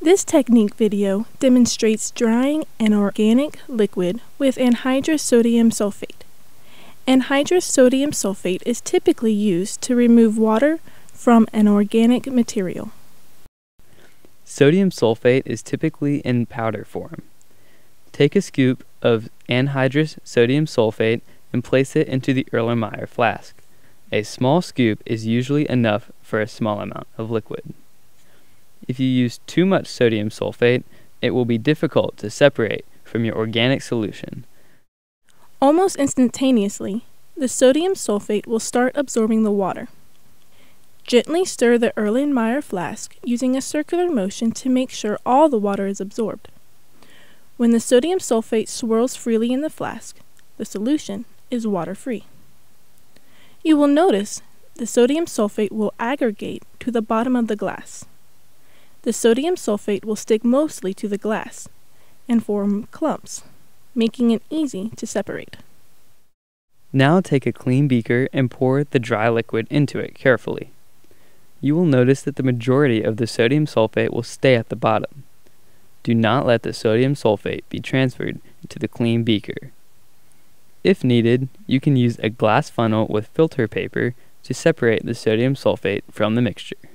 This technique video demonstrates drying an organic liquid with anhydrous sodium sulfate. Anhydrous sodium sulfate is typically used to remove water from an organic material. Sodium sulfate is typically in powder form. Take a scoop of anhydrous sodium sulfate and place it into the Erlenmeyer flask. A small scoop is usually enough for a small amount of liquid. If you use too much sodium sulfate, it will be difficult to separate from your organic solution. Almost instantaneously, the sodium sulfate will start absorbing the water. Gently stir the Erlenmeyer flask using a circular motion to make sure all the water is absorbed. When the sodium sulfate swirls freely in the flask, the solution is water-free. You will notice the sodium sulfate will aggregate to the bottom of the glass the sodium sulfate will stick mostly to the glass and form clumps, making it easy to separate. Now take a clean beaker and pour the dry liquid into it carefully. You will notice that the majority of the sodium sulfate will stay at the bottom. Do not let the sodium sulfate be transferred to the clean beaker. If needed, you can use a glass funnel with filter paper to separate the sodium sulfate from the mixture.